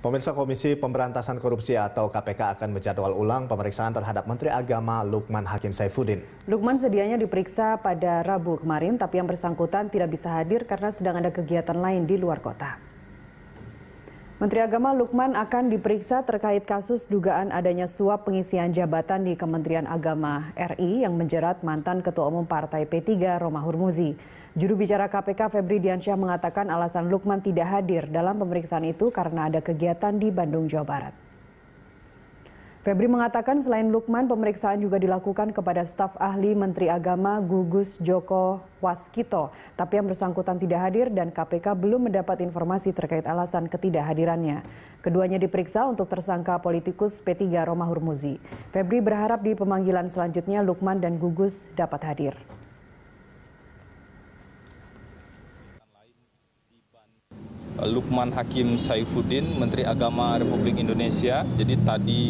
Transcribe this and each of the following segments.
Pemirsa Komisi Pemberantasan Korupsi atau KPK akan menjadwal ulang pemeriksaan terhadap Menteri Agama Lukman Hakim Saifuddin. Lukman sedianya diperiksa pada Rabu kemarin, tapi yang bersangkutan tidak bisa hadir karena sedang ada kegiatan lain di luar kota. Menteri Agama Lukman akan diperiksa terkait kasus dugaan adanya suap pengisian jabatan di Kementerian Agama RI yang menjerat mantan Ketua Umum Partai P3 Roma Hurmuzi. Juru bicara KPK Febri Diansyah mengatakan alasan Lukman tidak hadir dalam pemeriksaan itu karena ada kegiatan di Bandung, Jawa Barat. Febri mengatakan selain Lukman, pemeriksaan juga dilakukan kepada staf ahli Menteri Agama Gugus Joko Waskito. Tapi yang bersangkutan tidak hadir dan KPK belum mendapat informasi terkait alasan ketidakhadirannya. Keduanya diperiksa untuk tersangka politikus P3 Roma Hurmuzi. Febri berharap di pemanggilan selanjutnya Lukman dan Gugus dapat hadir. Lukman Hakim Saifuddin, Menteri Agama Republik Indonesia. Jadi tadi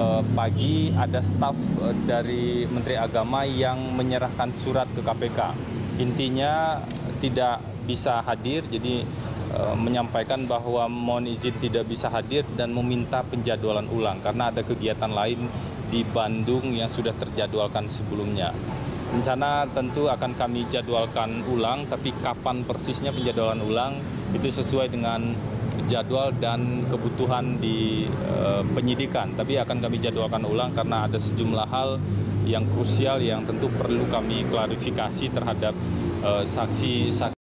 Eh, pagi ada staf eh, dari Menteri Agama yang menyerahkan surat ke KPK. Intinya tidak bisa hadir, jadi eh, menyampaikan bahwa mohon izin tidak bisa hadir dan meminta penjadwalan ulang karena ada kegiatan lain di Bandung yang sudah terjadwalkan sebelumnya. Rencana tentu akan kami jadwalkan ulang, tapi kapan persisnya penjadwalan ulang itu sesuai dengan jadwal dan kebutuhan di uh, penyidikan. Tapi akan kami jadwalkan ulang karena ada sejumlah hal yang krusial yang tentu perlu kami klarifikasi terhadap uh, saksi saksi